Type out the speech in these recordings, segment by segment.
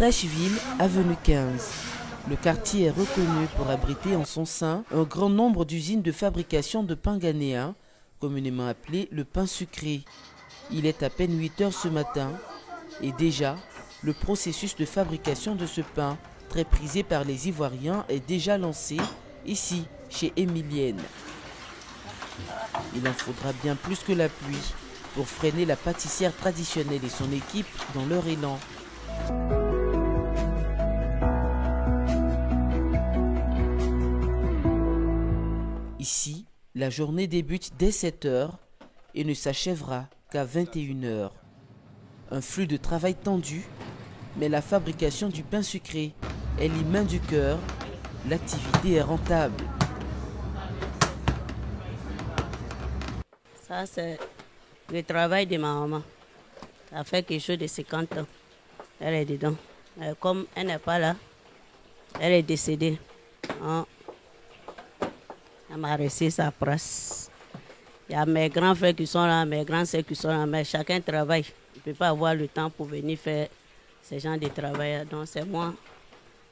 Trècheville, avenue 15. Le quartier est reconnu pour abriter en son sein un grand nombre d'usines de fabrication de pain ghanéen, communément appelé le pain sucré. Il est à peine 8 heures ce matin et déjà, le processus de fabrication de ce pain, très prisé par les Ivoiriens, est déjà lancé ici, chez Emilienne. Il en faudra bien plus que la pluie pour freiner la pâtissière traditionnelle et son équipe dans leur élan. Ici, la journée débute dès 7 heures et ne s'achèvera qu'à 21 heures. Un flux de travail tendu, mais la fabrication du pain sucré est l'immain du cœur. L'activité est rentable. Ça, c'est le travail de ma maman. Ça fait quelque chose de 50 ans. Elle est dedans. comme elle n'est pas là, elle est décédée. Elle m'a reçu sa presse. Il y a mes grands frères qui sont là, mes grands sœurs qui sont là, mais chacun travaille. Il ne peut pas avoir le temps pour venir faire ce genre de travail. Donc c'est moi,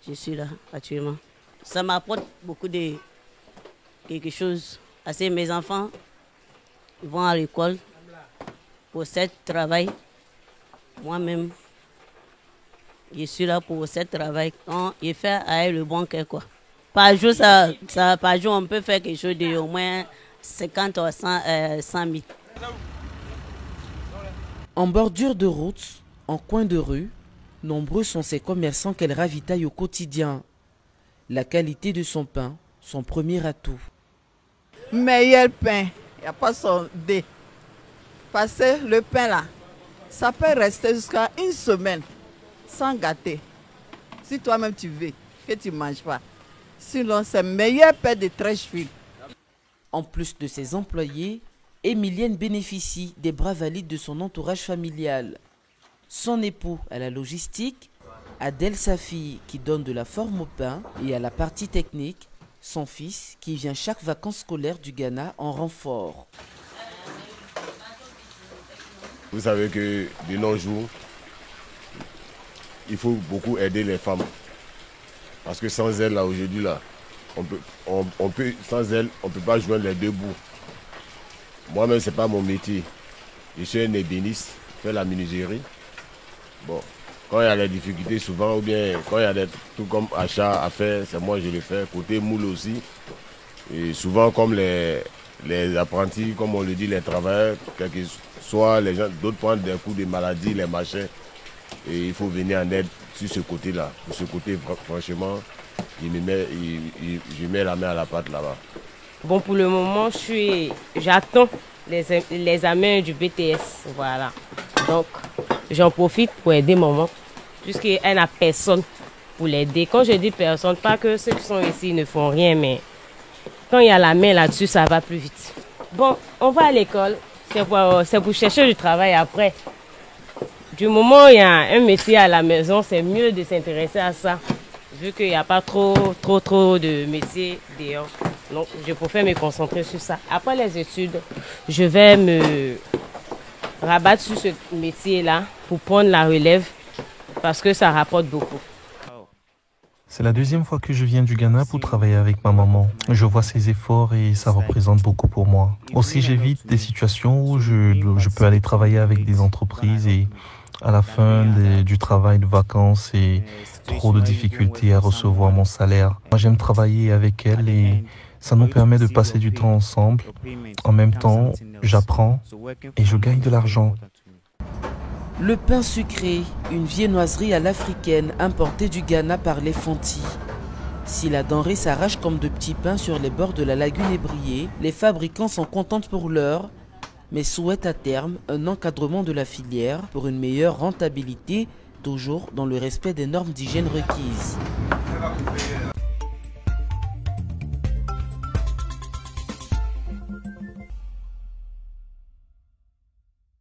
je suis là actuellement. Ça m'apporte beaucoup de quelque chose. Parce que mes enfants ils vont à l'école pour ce travail. Moi-même, je suis là pour ce travail. Je fais avec le bon cœur, quoi. Par jour, ça, ça, par jour, on peut faire quelque chose de au moins 50 ou 100, 100 000. En bordure de route, en coin de rue, nombreux sont ces commerçants qu'elle ravitaille au quotidien. La qualité de son pain, son premier atout. Meilleur pain, il n'y a pas son dé. Parce que le pain là, ça peut rester jusqu'à une semaine sans gâter. Si toi-même tu veux, que tu ne manges pas. Sinon, c'est meilleur pain de Trècheville. En plus de ses employés, Emilienne bénéficie des bras valides de son entourage familial. Son époux à la logistique, Adèle sa fille qui donne de la forme au pain et à la partie technique, son fils qui vient chaque vacances scolaires du Ghana en renfort. Vous savez que de nos jours, il faut beaucoup aider les femmes. Parce que sans elles, là, aujourd'hui, là, on peut, on, peut, sans elles, on ne peut pas joindre les deux bouts. Moi-même, ce n'est pas mon métier. Je suis un ébéniste, je fais la menuiserie. Bon, quand il y a des difficultés, souvent, ou bien quand il y a des trucs comme achat à faire, c'est moi je le fais. Côté moule aussi. Et souvent, comme les, les apprentis, comme on le dit, les travailleurs, soit les gens, d'autres prennent des coups de maladie, les machins. Et il faut venir en aide sur ce côté-là. Pour ce côté, franchement, je mets la main à la pâte là-bas. Bon, pour le moment, j'attends les, les du BTS. Voilà. Donc, j'en profite pour aider maman, puisqu'elle n'a personne pour l'aider. Quand je dis personne, pas que ceux qui sont ici ne font rien, mais quand il y a la main là-dessus, ça va plus vite. Bon, on va à l'école, c'est pour chercher du travail après. Du moment où il y a un métier à la maison, c'est mieux de s'intéresser à ça, vu qu'il n'y a pas trop, trop, trop de métiers dehors. Donc, je préfère me concentrer sur ça. Après les études, je vais me rabattre sur ce métier-là pour prendre la relève parce que ça rapporte beaucoup. C'est la deuxième fois que je viens du Ghana pour travailler avec ma maman. Je vois ses efforts et ça représente beaucoup pour moi. Aussi, j'évite des situations où je, je, peux aller travailler avec des entreprises et à la fin du travail de vacances et trop de difficultés à recevoir mon salaire. Moi, j'aime travailler avec elle et ça nous permet de passer du temps ensemble. En même temps, j'apprends et je gagne de l'argent. Le pain sucré, une viennoiserie à l'africaine importée du Ghana par les Fontis. Si la denrée s'arrache comme de petits pains sur les bords de la lagune ébriée, les fabricants sont contents pour l'heure, mais souhaitent à terme un encadrement de la filière pour une meilleure rentabilité, toujours dans le respect des normes d'hygiène requises.